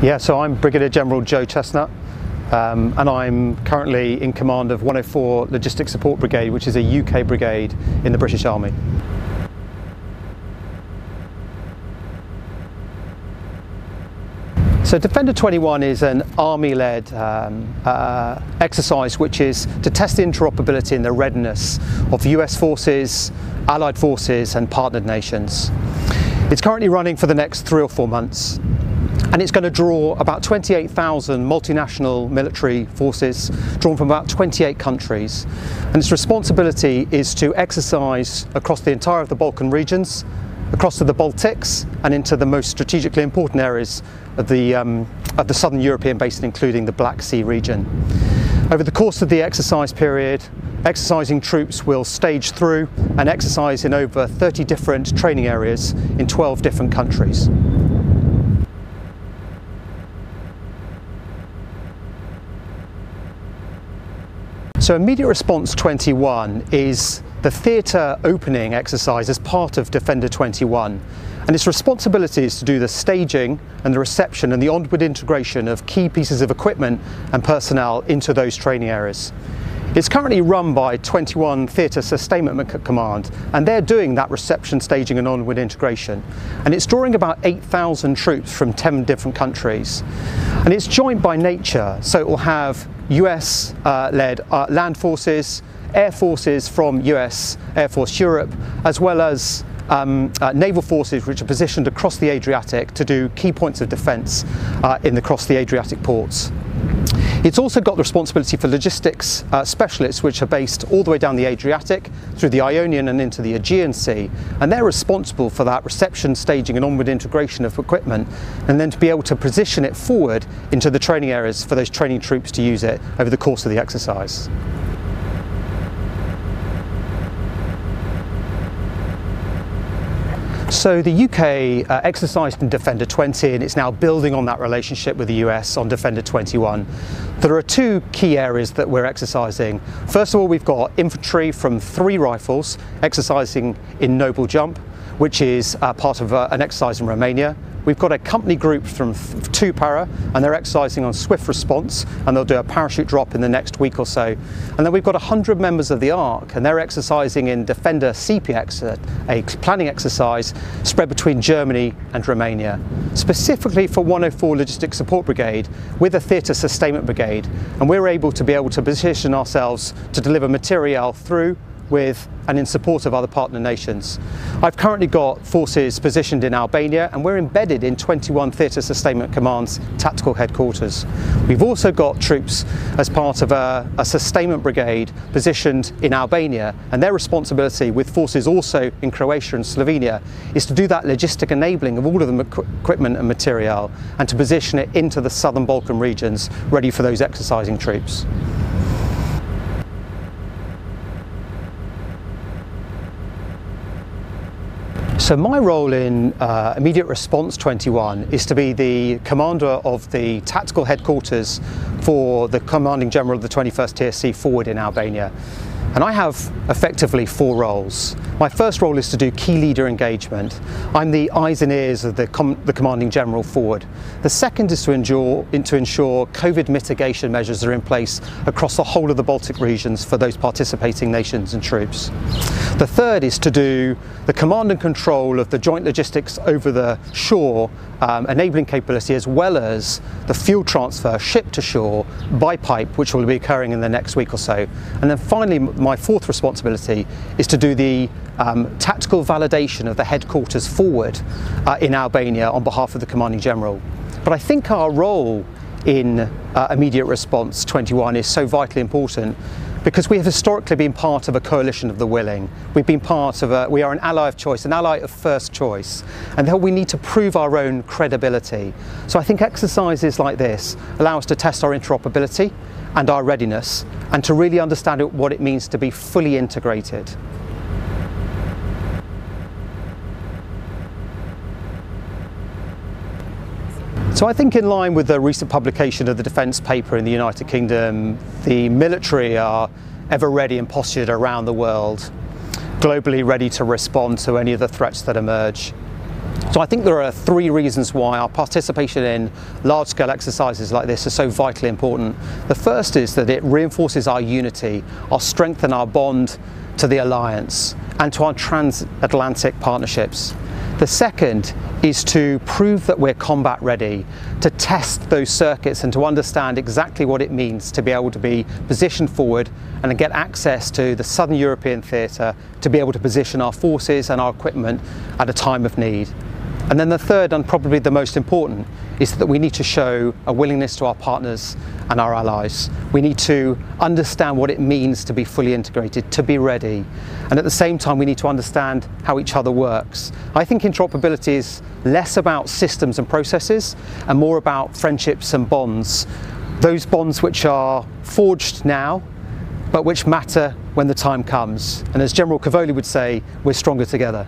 Yeah, so I'm Brigadier General Jo Chestnutt. Um, and I'm currently in command of 104 Logistics Support Brigade, which is a UK brigade in the British Army. So Defender 21 is an army-led um, uh, exercise which is to test the interoperability and the readiness of US forces, allied forces and partnered nations. It's currently running for the next three or four months and it's going to draw about 28,000 multinational military forces drawn from about 28 countries and its responsibility is to exercise across the entire of the Balkan regions across to the Baltics and into the most strategically important areas of the, um, of the southern European basin including the Black Sea region. Over the course of the exercise period exercising troops will stage through and exercise in over 30 different training areas in 12 different countries. So Immediate Response 21 is the theatre opening exercise as part of Defender 21 and its responsibility is to do the staging and the reception and the onward integration of key pieces of equipment and personnel into those training areas. It's currently run by 21 Theatre Sustainment Command and they're doing that reception, staging and onward integration. And it's drawing about 8,000 troops from 10 different countries. And it's joined by nature, so it will have US-led uh, uh, land forces, air forces from US Air Force Europe, as well as um, uh, naval forces which are positioned across the Adriatic to do key points of defence uh, in across the Adriatic ports. It's also got the responsibility for logistics uh, specialists which are based all the way down the Adriatic, through the Ionian and into the Aegean Sea, and they're responsible for that reception, staging and onward integration of equipment, and then to be able to position it forward into the training areas for those training troops to use it over the course of the exercise. So the UK uh, exercised in Defender 20 and it's now building on that relationship with the US on Defender 21. There are two key areas that we're exercising. First of all, we've got infantry from three rifles exercising in Noble Jump, which is uh, part of uh, an exercise in Romania. We've got a company group from two para and they're exercising on swift response and they'll do a parachute drop in the next week or so. And then we've got 100 members of the ARRC and they're exercising in Defender CPX, a planning exercise spread between Germany and Romania, specifically for 104 Logistics Support Brigade with a Theatre Sustainment Brigade. And we're able to be able to position ourselves to deliver material through with and in support of other partner nations. I've currently got forces positioned in Albania and we're embedded in 21 Theatre Sustainment Command's tactical headquarters. We've also got troops as part of a, a sustainment brigade positioned in Albania and their responsibility with forces also in Croatia and Slovenia is to do that logistic enabling of all of the equipment and material and to position it into the southern Balkan regions ready for those exercising troops. So my role in uh, Immediate Response 21 is to be the commander of the tactical headquarters for the Commanding General of the 21st TSC forward in Albania. And I have effectively four roles. My first role is to do key leader engagement. I'm the eyes and ears of the, com the Commanding General forward. The second is to, endure, to ensure COVID mitigation measures are in place across the whole of the Baltic regions for those participating nations and troops. The third is to do the command and control of the joint logistics over the shore, um, enabling capability as well as the fuel transfer ship to shore by pipe, which will be occurring in the next week or so. And then finally, my fourth responsibility is to do the um, tactical validation of the headquarters forward uh, in Albania on behalf of the Commanding General. But I think our role in uh, immediate response 21 is so vitally important because we have historically been part of a coalition of the willing. We've been part of a, we are an ally of choice, an ally of first choice, and we need to prove our own credibility. So I think exercises like this allow us to test our interoperability and our readiness, and to really understand what it means to be fully integrated. So I think in line with the recent publication of the defence paper in the United Kingdom, the military are ever ready and postured around the world, globally ready to respond to any of the threats that emerge. So I think there are three reasons why our participation in large-scale exercises like this is so vitally important. The first is that it reinforces our unity, our strength and our bond to the alliance and to our transatlantic partnerships. The second is to prove that we're combat ready, to test those circuits and to understand exactly what it means to be able to be positioned forward and get access to the Southern European theatre to be able to position our forces and our equipment at a time of need. And then the third and probably the most important is that we need to show a willingness to our partners and our allies. We need to understand what it means to be fully integrated, to be ready. And at the same time, we need to understand how each other works. I think interoperability is less about systems and processes and more about friendships and bonds. Those bonds which are forged now, but which matter when the time comes. And as General Cavoli would say, we're stronger together.